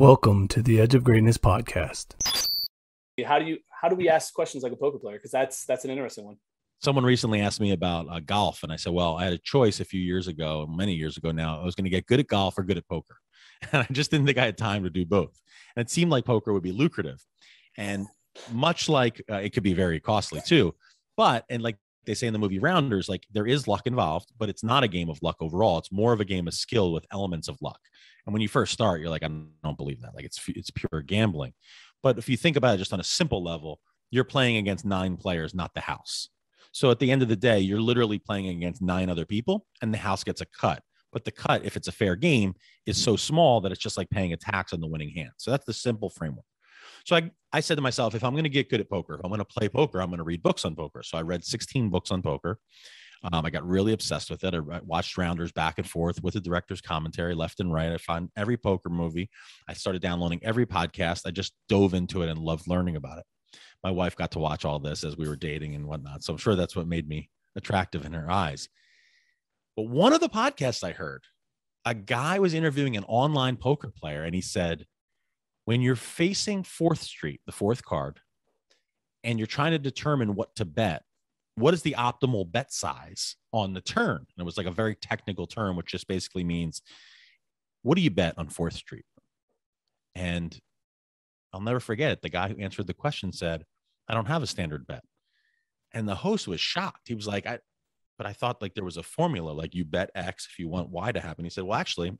Welcome to the Edge of Greatness podcast. How do you how do we ask questions like a poker player? Because that's that's an interesting one. Someone recently asked me about uh, golf, and I said, "Well, I had a choice a few years ago, many years ago now. I was going to get good at golf or good at poker, and I just didn't think I had time to do both. And it seemed like poker would be lucrative, and much like uh, it could be very costly too. But and like they say in the movie Rounders, like there is luck involved, but it's not a game of luck overall. It's more of a game of skill with elements of luck. And when you first start, you're like, I don't believe that. Like it's it's pure gambling. But if you think about it just on a simple level, you're playing against nine players, not the house. So at the end of the day, you're literally playing against nine other people, and the house gets a cut. But the cut, if it's a fair game, is so small that it's just like paying a tax on the winning hand. So that's the simple framework. So I, I said to myself, if I'm going to get good at poker, if I'm going to play poker, I'm going to read books on poker. So I read 16 books on poker. Um, I got really obsessed with it. I watched rounders back and forth with the director's commentary left and right. I found every poker movie. I started downloading every podcast. I just dove into it and loved learning about it. My wife got to watch all this as we were dating and whatnot. So I'm sure that's what made me attractive in her eyes. But one of the podcasts I heard, a guy was interviewing an online poker player and he said, when you're facing fourth street, the fourth card, and you're trying to determine what to bet, what is the optimal bet size on the turn? And it was like a very technical term, which just basically means what do you bet on fourth street? And I'll never forget it. The guy who answered the question said, I don't have a standard bet. And the host was shocked. He was like, I, but I thought like there was a formula, like you bet X if you want Y to happen. He said, Well, actually,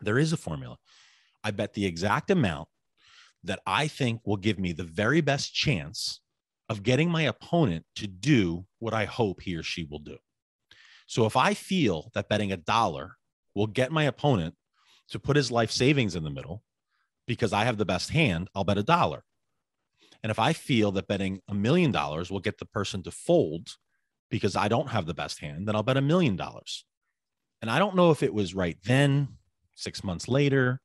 there is a formula. I bet the exact amount that I think will give me the very best chance of getting my opponent to do what I hope he or she will do. So if I feel that betting a dollar will get my opponent to put his life savings in the middle because I have the best hand, I'll bet a dollar. And if I feel that betting a million dollars will get the person to fold because I don't have the best hand, then I'll bet a million dollars. And I don't know if it was right then, six months later,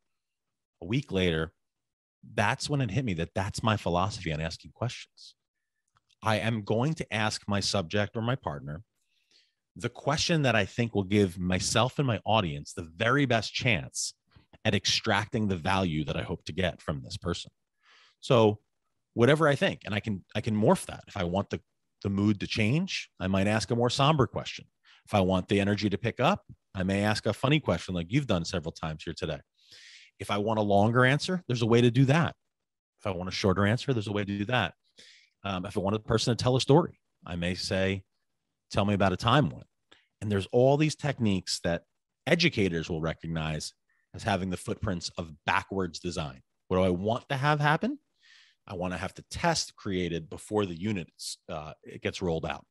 a week later, that's when it hit me that that's my philosophy on asking questions. I am going to ask my subject or my partner the question that I think will give myself and my audience the very best chance at extracting the value that I hope to get from this person. So, whatever I think, and I can I can morph that. If I want the the mood to change, I might ask a more somber question. If I want the energy to pick up, I may ask a funny question like you've done several times here today. If I want a longer answer, there's a way to do that. If I want a shorter answer, there's a way to do that. Um, if I want a person to tell a story, I may say, Tell me about a time when. And there's all these techniques that educators will recognize as having the footprints of backwards design. What do I want to have happen? I want to have the test created before the unit uh, it gets rolled out,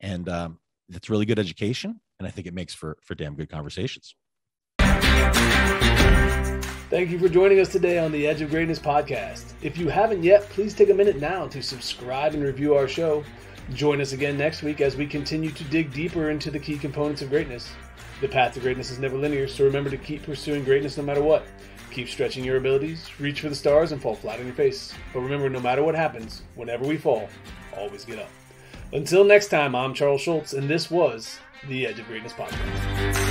and um, that's really good education, and I think it makes for for damn good conversations. Thank you for joining us today on the Edge of Greatness podcast. If you haven't yet, please take a minute now to subscribe and review our show. Join us again next week as we continue to dig deeper into the key components of greatness. The path to greatness is never linear, so remember to keep pursuing greatness no matter what. Keep stretching your abilities, reach for the stars, and fall flat on your face. But remember, no matter what happens, whenever we fall, always get up. Until next time, I'm Charles Schultz, and this was the Edge of Greatness podcast.